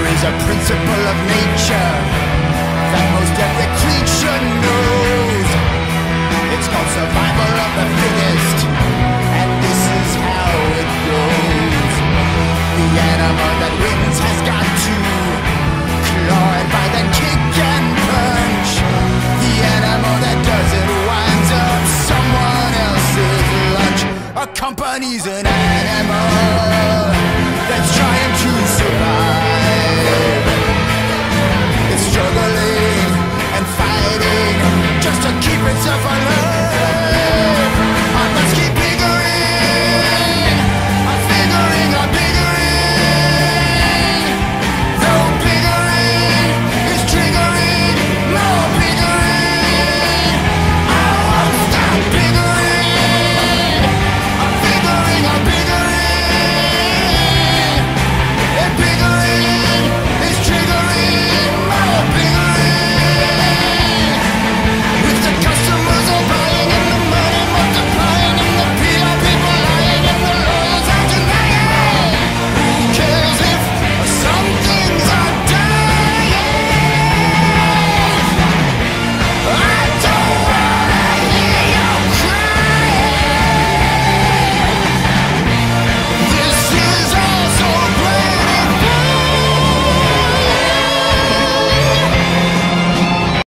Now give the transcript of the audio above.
There is a principle of nature that most every creature knows. It's called survival of the fittest, and this is how it goes. The animal that wins has got to claw and bite and kick and punch. The animal that doesn't winds up someone else's lunch. A company's an animal that's trying